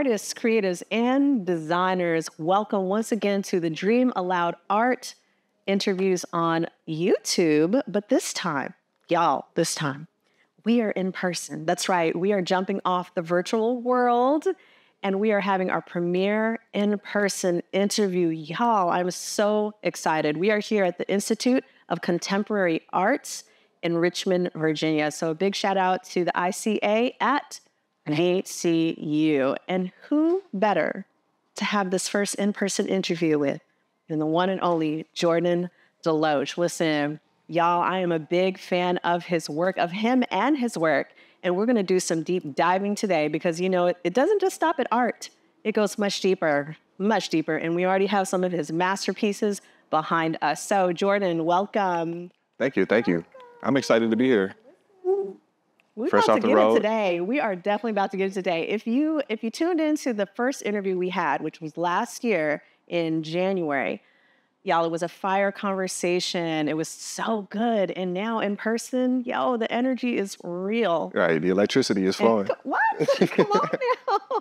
artists, creatives, and designers, welcome once again to the Dream Aloud Art interviews on YouTube. But this time, y'all, this time, we are in person. That's right, we are jumping off the virtual world and we are having our premiere in person interview. Y'all, I'm so excited. We are here at the Institute of Contemporary Arts in Richmond, Virginia. So, a big shout out to the ICA at VCU. And who better to have this first in person interview with than the one and only Jordan Deloach? Listen, y'all, I am a big fan of his work, of him and his work. And we're going to do some deep diving today because, you know, it, it doesn't just stop at art, it goes much deeper, much deeper. And we already have some of his masterpieces behind us. So, Jordan, welcome. Thank you. Thank you. I'm excited to be here. We're Fresh about off to the get road. it today. We are definitely about to get it today. If you if you tuned into the first interview we had, which was last year in January, y'all, it was a fire conversation. It was so good. And now in person, yo, the energy is real. Right. The electricity is flowing. co- what? Come on now.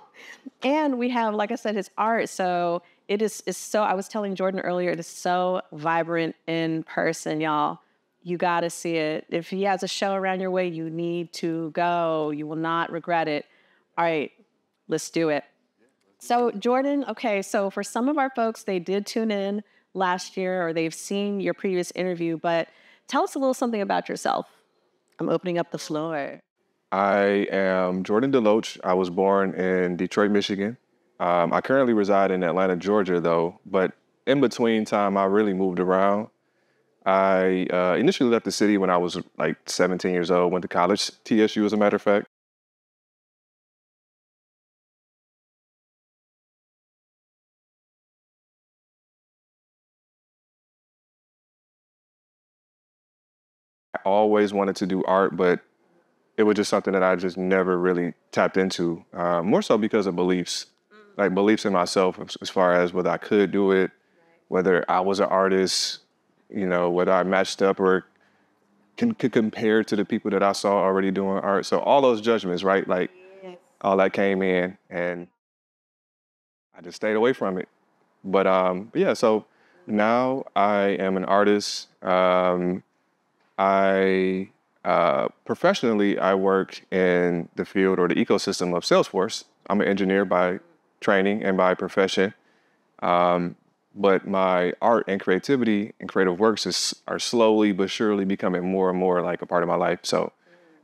And we have, like I said, his art. So it is is so I was telling Jordan earlier, it is so vibrant in person, y'all. You gotta see it. If he has a show around your way, you need to go. You will not regret it. All right, let's do it. So, Jordan, okay, so for some of our folks, they did tune in last year or they've seen your previous interview, but tell us a little something about yourself. I'm opening up the floor. I am Jordan Deloach. I was born in Detroit, Michigan. Um, I currently reside in Atlanta, Georgia, though. But in between time, I really moved around. I uh, initially left the city when I was like 17 years old. Went to college, TSU, as a matter of fact. I always wanted to do art, but it was just something that I just never really tapped into. Uh, more so because of beliefs, like beliefs in myself, as, as far as whether I could do it, whether I was an artist, you know, whether I matched up or can, could compare to the people that I saw already doing art. So all those judgments, right? Like all that came in, and I just stayed away from it. But um, yeah, so now I am an artist. Um, I uh, professionally I work in the field or the ecosystem of Salesforce. I'm an engineer by training and by profession. Um, but my art and creativity and creative works is, are slowly but surely becoming more and more like a part of my life. So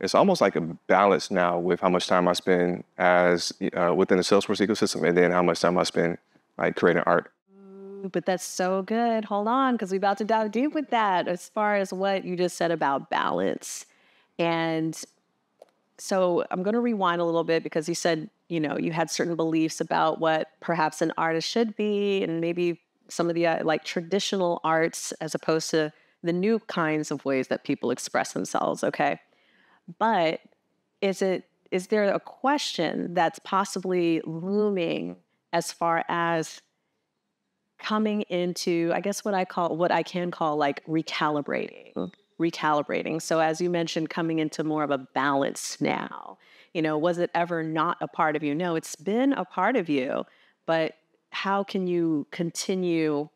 it's almost like a balance now with how much time I spend as uh, within the Salesforce ecosystem, and then how much time I spend like creating art. But that's so good. Hold on, because we're about to dive deep with that as far as what you just said about balance. And so I'm going to rewind a little bit because you said, you know, you had certain beliefs about what perhaps an artist should be and maybe some of the uh, like traditional arts as opposed to the new kinds of ways that people express themselves, okay? But is it is there a question that's possibly looming as far as coming into i guess what i call what i can call like recalibrating recalibrating so as you mentioned coming into more of a balance now you know was it ever not a part of you no it's been a part of you but how can you continue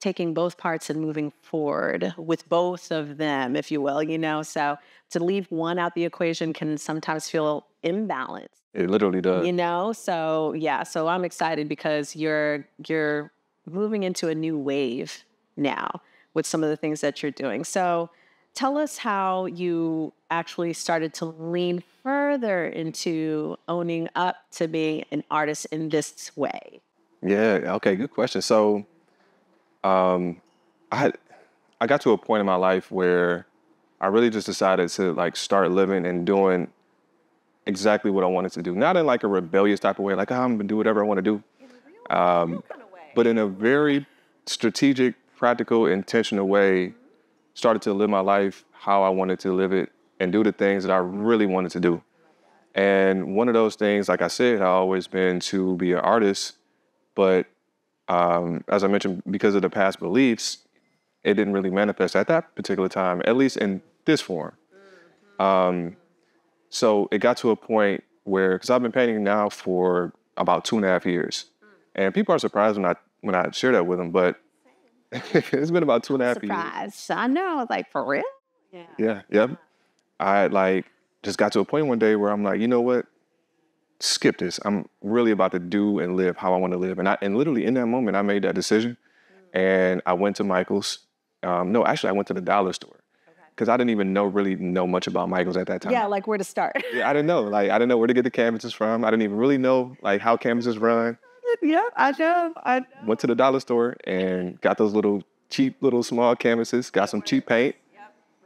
taking both parts and moving forward with both of them if you will you know? So to leave one out the equation can sometimes feel imbalanced It literally does. you know? So yeah so i'm excited because you're you're moving into a new wave now with some of the things that you're doing. So tell us how you actually started to lean further into owning up to being an artist in this way Yeah. Okay. Good question. So, um, I had, I got to a point in my life where I really just decided to like start living and doing exactly what I wanted to do. Not in like a rebellious type of way, like "Oh, I'm gonna do whatever I want to do, um, but in a very strategic, practical, intentional way. Started to live my life how I wanted to live it and do the things that I really wanted to do. And one of those things, like I said, I always been to be an artist, but um, as I mentioned, because of the past beliefs, it didn't really manifest at that particular time, at least in this form. Um, so it got to a point where, because I've been painting now for about two and a half years. And people are surprised when I when I share that with them, but it's been about two and a half years. Surprise. I know. I was like, for real? Yeah. Yeah, yep. I like just got to a point one day where I'm like, you know what? Skip this. I'm really about to do and live how I want to live. And I and literally in that moment I made that decision. And I went to Michael's. Um, no, actually I went to the dollar store. Because I didn't even know really know much about Michael's at that time. Yeah, like where to start. Yeah, I didn't know. Like I didn't know where to get the canvases from. I didn't even really know like how canvases run. Yeah, I know. I Went to the dollar store and got those little cheap little small canvases, got some cheap paint,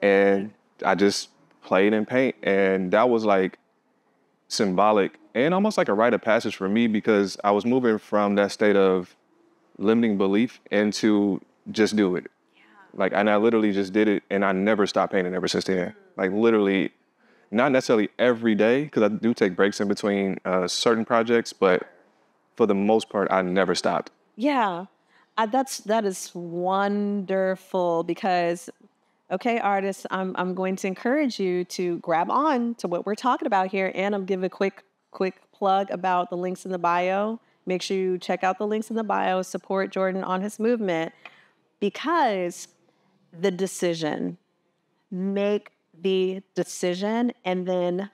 and I just played in paint. And that was like symbolic and almost like a rite of passage for me because I was moving from that state of limiting belief into just do it. Like, and I literally just did it, and I never stopped painting ever since then. Like, literally, not necessarily every day, because I do take breaks in between uh, certain projects, but for the most part, I never stopped. Yeah, uh, that's that is wonderful because, okay, artists, I'm I'm going to encourage you to grab on to what we're talking about here, and I'm give a quick quick plug about the links in the bio. Make sure you check out the links in the bio. Support Jordan on his movement because the decision, make the decision, and then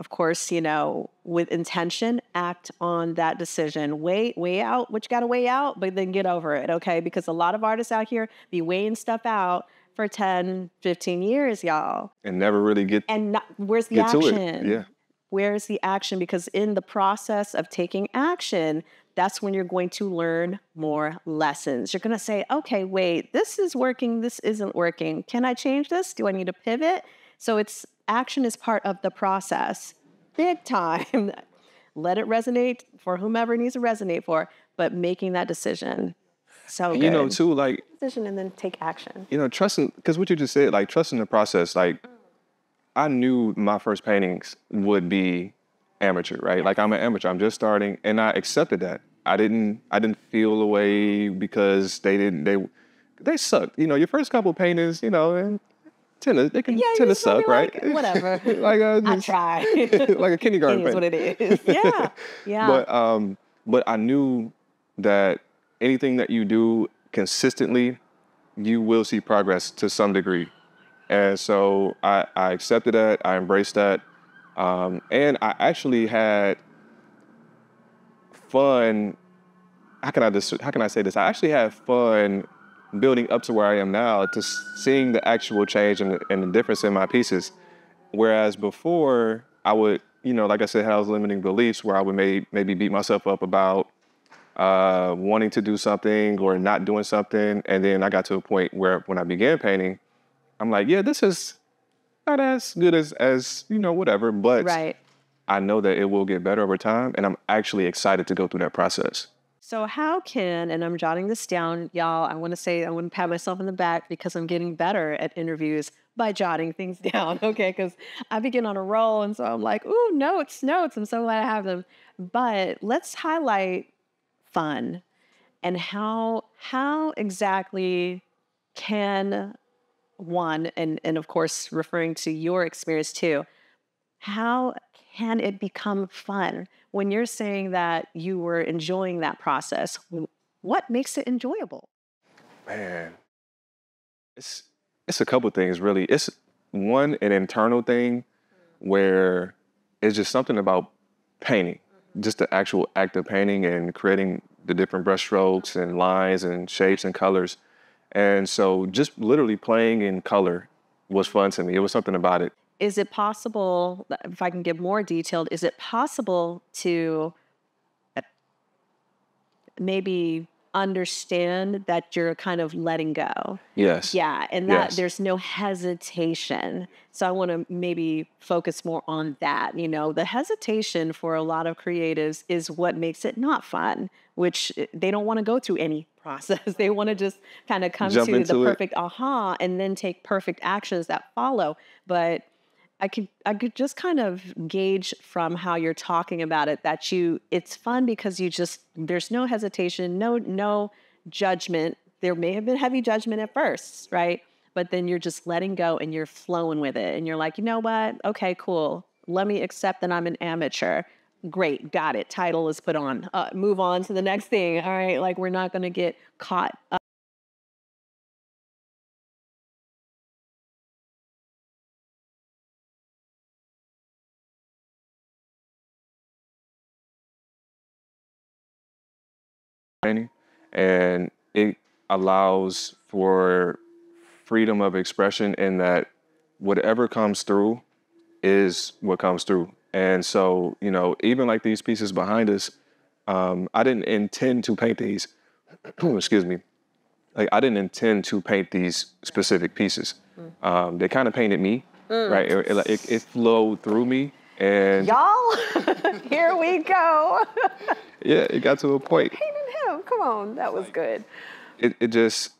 of course, you know, with intention, act on that decision. Wait, weigh out what you got to weigh out, but then get over it, okay? Because a lot of artists out here be weighing stuff out for 10, 15 years, y'all. And never really get, And not, where's the action? Yeah. Where's the action? Because in the process of taking action, that's when you're going to learn more lessons. You're going to say, okay, wait, this is working, this isn't working. Can I change this? Do I need to pivot? So it's action is part of the process. Big time. Let it resonate for whomever it needs to resonate for, but making that decision. So And you know, too, like, decision and then take action. you know, trusting, because what you just said, like, trusting the process, like, I knew my first paintings would be amateur, right? Like, I'm an amateur, I'm just starting, and I accepted that. I didn't, I didn't feel away because they didn't, they, they sucked. You know, your first couple paintings, you know, and tend to, they can Yeah, to suck, right? like, whatever. like, uh, I just- tried. like a kindergarten It is what it is. Yeah. Yeah. But um, but I knew that anything that you do consistently, you will see progress to some degree. And so I, I accepted that, I embraced that. Um, and I actually had fun. How can I dis- how can I say this? I actually had fun building up to where I am now, to seeing the actual change and the, and the difference in my pieces. Whereas before, I would, you know, like I said, have limiting beliefs where I would may, maybe beat myself up about uh, wanting to do something or not doing something. And then I got to a point where when I began painting, I'm like, yeah, this is not as good as, as you know, whatever. But right. I know that it will get better over time. And I'm actually excited to go through that process. So how can, and I'm jotting this down, y'all, I want to say, I want to pat myself in the back because I'm getting better at interviews by jotting things down, okay? Because I begin on a roll, and so I'm like, ooh, notes, notes. I'm so glad I have them. But let's highlight fun and how how exactly can one, and, and of course, referring to your experience too, how can it become fun when you're saying that you were enjoying that process what makes it enjoyable Man, it's it's a couple things really. It's one an internal thing where it's just something about painting, mm-hmm. just the actual act of painting and creating the different brush strokes and lines and shapes and colors. And so just literally playing in color was fun to me. It was something about it. Is it possible if i can get more detailed is it possible to uh, maybe understand that you're kind of letting go Yes. Yeah, and that Yes. there's no hesitation. So I want to maybe focus more on that. You know, the hesitation for a lot of creatives is what makes it not fun, which uh, they don't want to go through any process. they want to just kind of come Jump to the into it. perfect aha and then take perfect actions that follow. But I could I could just kind of gauge from how you're talking about it that you it's fun because you just there's no hesitation, no no judgment. There may have been heavy judgment at first, right? But then you're just letting go and you're flowing with it and you're like, "You know what? Okay, cool. Let me accept that I'm an amateur. Great, got it. Title is put on. Uh, move on to the next thing. All right, like we're not going to get caught up. And it allows for freedom of expression in that whatever comes through is what comes through. And so, you know, even like these pieces behind us, um, I didn't intend to paint these. excuse me. Like I didn't intend to paint these specific pieces. Mm. Um, they kind of painted me, mm. right? It, it, it, flowed through me, and y'all, here we go. yeah, it got to a point. Come on, that was good. It it just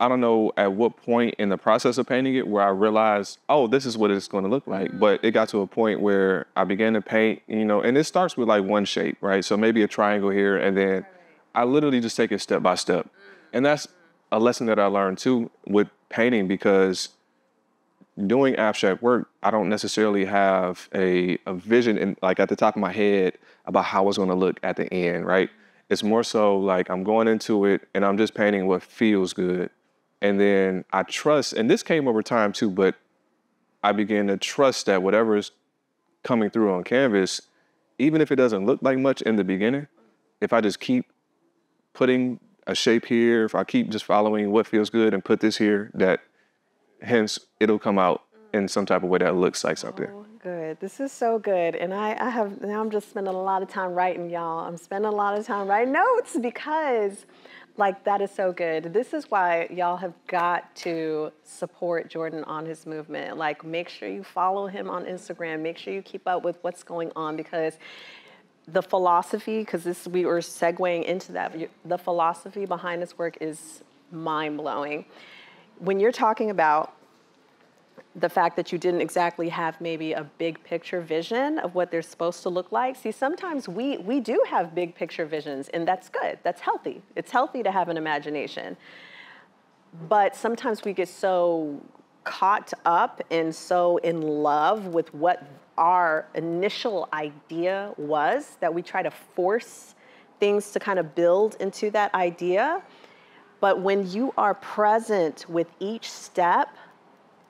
I don't know at what point in the process of painting it where I realized, oh, this is what it's going to look like. Mm-hmm. But it got to a point where I began to paint, you know, and it starts with like one shape, right? So maybe a triangle here, and then I literally just take it step by step. Mm-hmm. And that's a lesson that I learned too with painting because doing abstract work, I don't necessarily have a, a vision in like at the top of my head about how it's going to look at the end, right? It's more so like I'm going into it and I'm just painting what feels good and then I trust, and this came over time too, but I began to trust that whatever is coming through on canvas, even if it doesn't look like much in the beginning, if I just keep putting a shape here, if I keep just following what feels good and put this here, that hence it'll come out in some type of way that looks like something. Oh, good. This is so good. And I, I have now I'm just spending a lot of time writing, y'all. I'm spending a lot of time writing notes because like that is so good. This is why y'all have got to support Jordan on his movement. Like make sure you follow him on Instagram. Make sure you keep up with what's going on because the philosophy, because this we were segueing into that. The philosophy behind this work is mind blowing. When you're talking about the fact that you didn't exactly have maybe a big picture vision of what they're supposed to look like. See, sometimes we we do have big picture visions and that's good. That's healthy. It's healthy to have an imagination. But sometimes we get so caught up and so in love with what our initial idea was that we try to force things to kind of build into that idea. But when you are present with each step,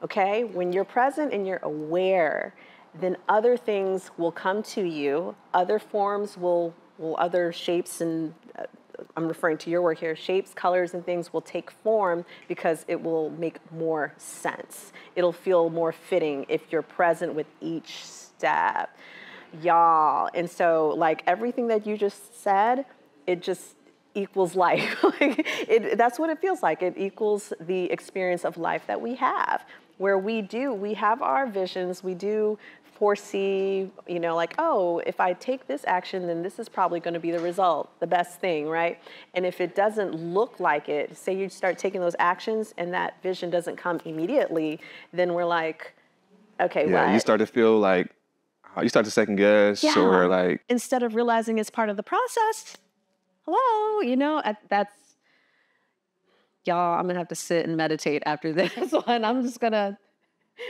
okay? When you're present and you're aware, then other things will come to you, other forms will, will other shapes and uh, I'm referring to your work here, shapes, colors, and things will take form because it will make more sense. It'll feel more fitting if you're present with each step. Y'all. And so, like everything that you just said, it just equals life. like it, that's what it feels like. It equals the experience of life that we have where we do, we have our visions, we do foresee, you know, like, oh, if I take this action, then this is probably going to be the result, the best thing, right? And if it doesn't look like it, say you start taking those actions and that vision doesn't come immediately, then we're like, okay, yeah, what? you start to feel like you start to second guess yeah. or like instead of realizing it's part of the process. Hello, you know, that's y'all, I'm gonna have to sit and meditate after this one. I'm just gonna,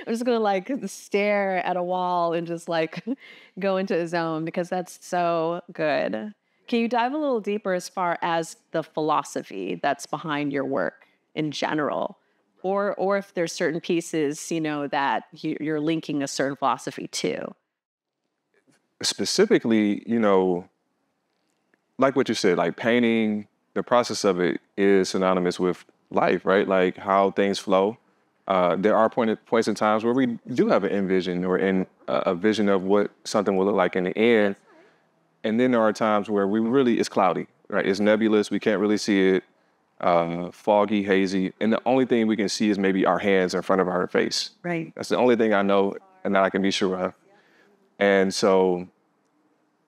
I'm just gonna like stare at a wall and just like go into a zone because that's so good. Can you dive a little deeper as far as the philosophy that's behind your work in general? Or, or if there's certain pieces, you know, that you're linking a certain philosophy to. Specifically, you know, like what you said, like painting, the process of it is synonymous with life, right? Like how things flow. Uh, there are point, points in times where we do have an envision or in uh, a vision of what something will look like in the end. And then there are times where we really, it's cloudy, right? It's nebulous. We can't really see it, uh, foggy, hazy. And the only thing we can see is maybe our hands in front of our face. Right. That's the only thing I know and that I can be sure of. And so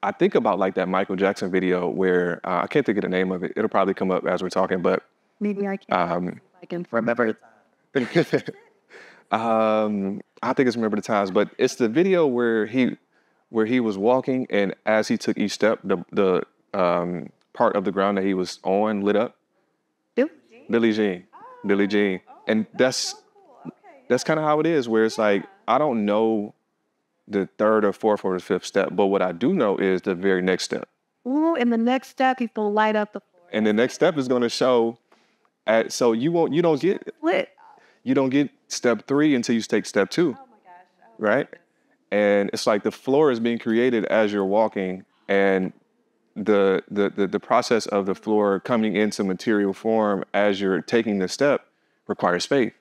I think about like that Michael Jackson video where uh, I can't think of the name of it. It'll probably come up as we're talking, but maybe I can. Um, I can remember. um, I think it's remember the times, but it's the video where he where he was walking, and as he took each step, the the um, part of the ground that he was on lit up. Billie Jean. Billie Jean. Oh, Billie Jean, and that's so cool. okay, that's kind of how it is. Where it's like I don't know the third or fourth or the fifth step. But what I do know is the very next step. Ooh, and the next step, he's gonna light up the And the next step is going to show. At, so you won't. You don't get. split. You don't get step three until you take step two. Oh my gosh! Oh right. And it's like the floor is being created as you're walking, and the, the the the process of the floor coming into material form as you're taking the step requires faith,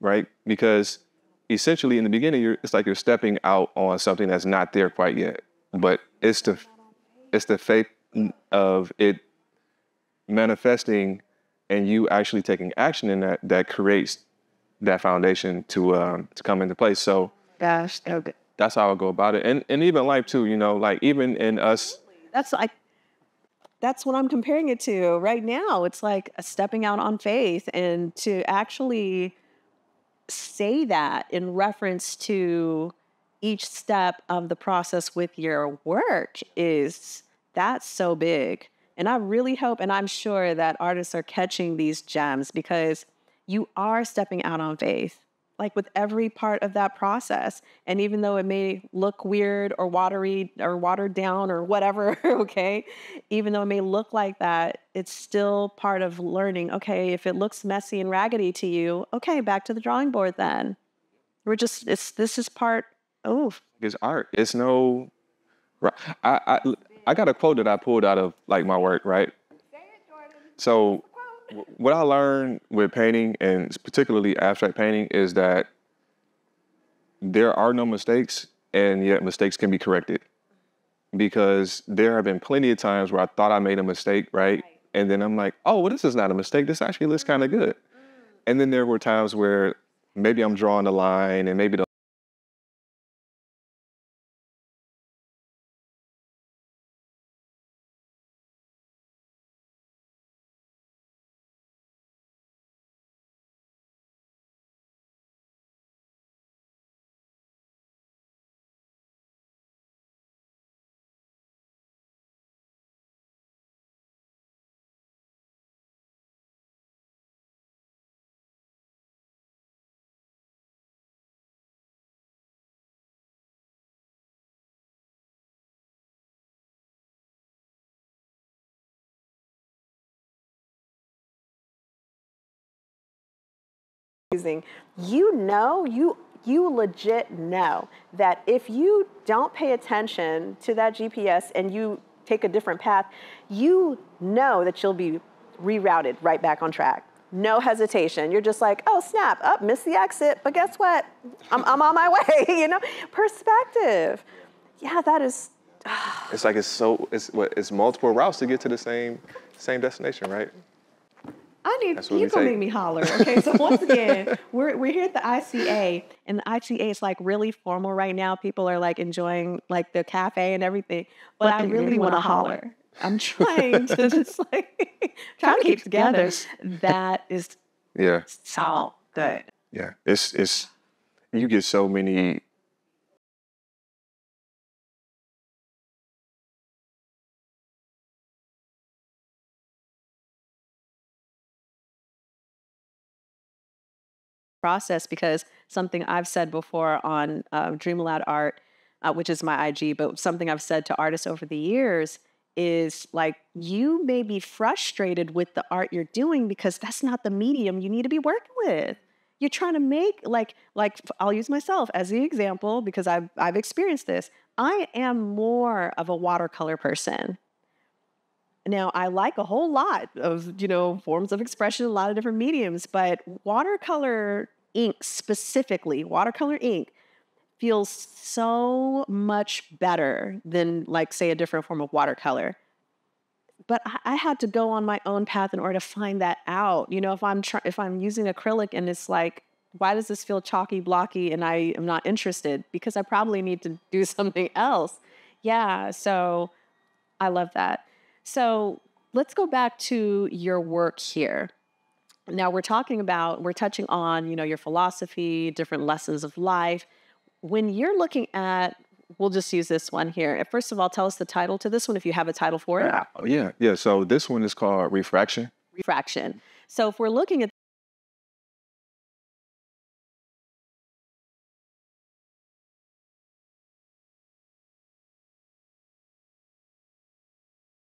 right? Because essentially in the beginning, you're, it's like you're stepping out on something that's not there quite yet, but it's the it's the faith of it manifesting and you actually taking action in that that creates that foundation to um, to come into place. So Gosh, so good. that's how I go about it, and and even life too. You know, like even in us, That's like that's what I'm comparing it to right now. It's like a stepping out on faith and to actually say that in reference to each step of the process with your work is that's so big. And I really hope and I'm sure that artists are catching these gems because you are stepping out on faith like with every part of that process. And even though it may look weird or watery or watered down or whatever, okay, even though it may look like that, it's still part of learning. Okay, if it looks messy and raggedy to you, okay, back to the drawing board then. We're just, it's, this is part, oh, it's art. It's no. right. I, I I got a quote that I pulled out of like my work, right? So w- what I learned with painting and particularly abstract painting is that there are no mistakes and yet mistakes can be corrected. Because there have been plenty of times where I thought I made a mistake, right? And then I'm like, oh, well, this is not a mistake. This actually looks kind of mm-hmm. good. Mm. And then there were times where maybe I'm drawing the line and maybe the using you know you you legit know that if you don't pay attention to that gps and you take a different path you know that you'll be rerouted right back on track. No hesitation. You're just like oh snap oh, up miss the exit but guess what? I'm, I'm on my way you know? Perspective. Yeah that is ah. It's like it's so it's what it's multiple routes to get to the same same destination, right? I need you we gonna make me holler. Okay, so once again, we're we're here at the ICA, and the ICA is like really formal right now. People are like enjoying like the cafe and everything, but, I really want to holler. I'm trying to just like trying to keep together. That is Yeah, so good. yeah. It's it's you get so many process because something I've said before on uh, Dream Aloud Art, uh, which is my IG, but something I've said to artists over the years is like you may be frustrated with the art you're doing because that's not the medium you need to be working with. You're trying to make like like I'll use myself as the example because I've I've experienced this. I am more of a watercolor person. Now, I like a whole lot of, you know, forms of expression, a lot of different mediums, but watercolor ink specifically, watercolor ink feels so much better than like say a different form of watercolor. But I, I had to go on my own path in order to find that out. You know, if I'm try- if I'm using acrylic and it's like, why does this feel chalky, blocky, and I am not interested? Because I probably need to do something else. Yeah, so I love that. So let's go back to your work here. Now we're talking about, we're touching on, you know, your philosophy, different lessons of life. When you're looking at, we'll just use this one here. First of all, tell us the title to this one if you have a title for it. Ah, oh, yeah, yeah. So this one is called refraction. Refraction. So if we're looking at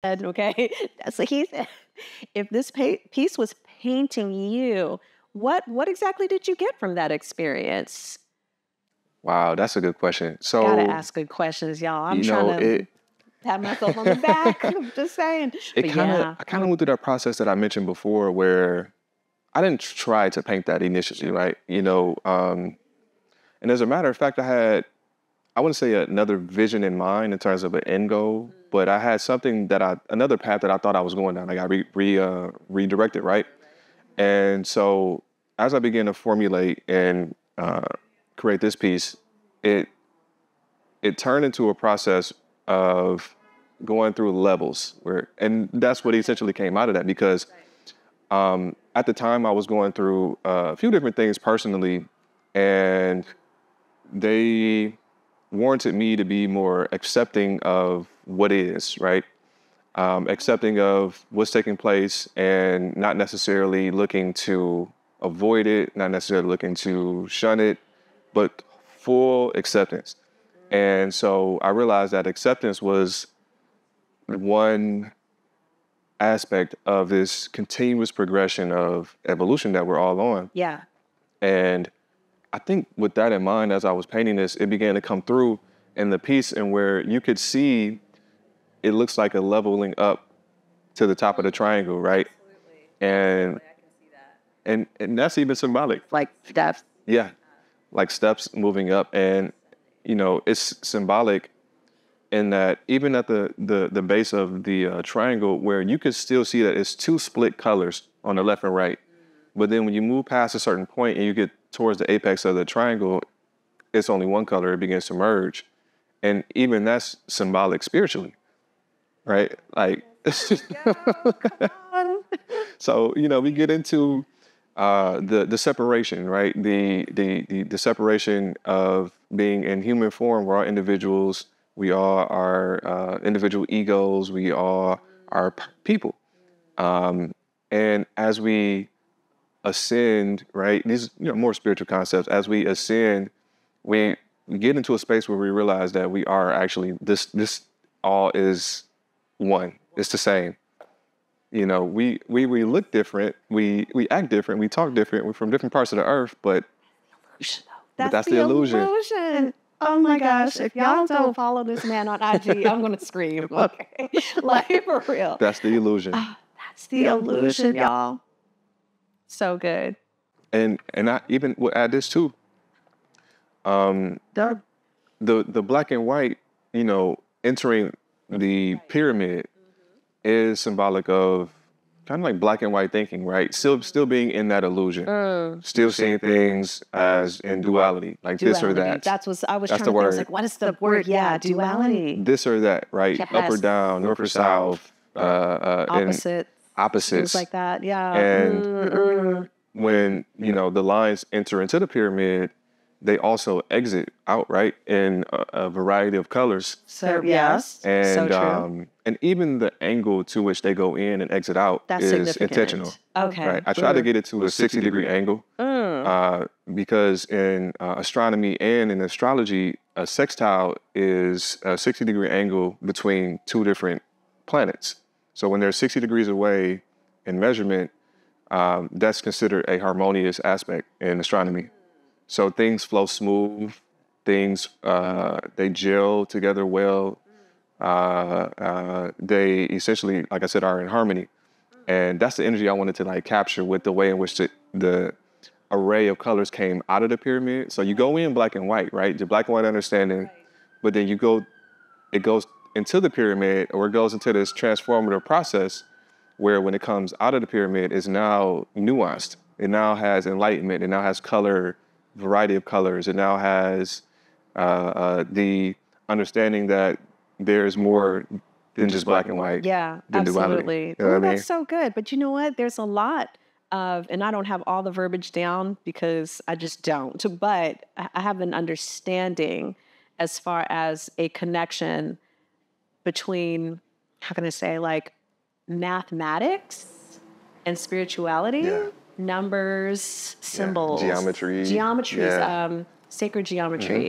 said, okay? That's what he said. If this pa- piece was painting you, what what exactly did you get from that experience? Wow, that's a good question. So Gotta ask good questions, y'all. I'm you trying know, to it pat myself on the back. I'm just saying. it kind of yeah. I kind of went through that process that I mentioned before, where I didn't try to paint that initially, right? You know, um, and as a matter of fact, I had I wouldn't say another vision in mind in terms of an end goal, but I had something that I another path that I thought I was going down. I got re, re uh, redirected, right? And so as I began to formulate and uh, create this piece, it it turned into a process of going through levels where and that's what essentially came out of that because um, at the time I was going through uh, a few different things personally and they warranted me to be more accepting of what is right um, accepting of what's taking place and not necessarily looking to avoid it not necessarily looking to shun it but full acceptance and so I realized that acceptance was one aspect of this continuous progression of evolution that we're all on. Yeah. And I think with that in mind, as I was painting this, it began to come through in the piece and where you could see it looks like a leveling up to the top of the triangle, right? And and and that's even symbolic. Like depth. Yeah. Like steps moving up. And, you know, it's symbolic in that even at the the, the base of the uh, triangle where you can still see that it's two split colors on the left and right. But then when you move past a certain point and you get towards the apex of the triangle, it's only one color, it begins to merge. And even that's symbolic spiritually. Right? Like so you know we get into uh, the the separation right? The, the the the separation of being in human form we're all individuals. We all are uh, individual egos. We all are p- people. Um, and as we ascend right these you know more spiritual concepts as we ascend we get into a space where we realize that we are actually this this all is one it's the same you know we we we look different we we act different we talk different we're from different parts of the earth but That's, that's the illusion. illusion. Oh my gosh. If y'all don't follow this man on IG, I'm going to scream. Okay. like for real. that's the illusion That's the illusion, y'all. So good. and and i even will add this too um The- the the black and white you know entering the pyramid is symbolic of kind of like black and white thinking right still still being in that illusion Mm. still seeing things as in duality like this or that That's what I was That's trying the to think. I was word. like, what is the, word? Yeah, duality. this or that right up or down north or south uh, uh Opposite. opposites Things like that. Yeah. And- Mm, mm. when you know the lines enter into the pyramid, they also exit outright in a, a variety of colors, So, yes. and so true. um, and even the angle to which they go in and exit out That's is intentional. Okay. Right. I try to get it to a sixty degree angle Mm. uh, because in uh, astronomy and in astrology, a sextile is a sixty degree angle between two different planets. So when they're sixty degrees away in measurement, um, that's considered a harmonious aspect in astronomy. So things flow smooth, things uh, they gel together well. Uh, uh, they essentially, like I said, are in harmony, and that's the energy I wanted to like capture with the way in which the, the array of colors came out of the pyramid. So you go in black and white, right? The black and white understanding, but then you go, it goes into the pyramid, or it goes into this transformative process where when it comes out of the pyramid is now nuanced. It now has enlightenment. It now has color, variety of colors. It now has uh, uh, the understanding that there's more than just black and white. Yeah, than duality. absolutely. You know what Oh, I mean? that's so good. But you know what? There's a lot of, and I don't have all the verbiage down because I just don't, but I I have an understanding as far as a connection between, how can I say, like mathematics and spirituality, Yeah. Numbers, symbols, geometry. geometries, um, sacred geometry.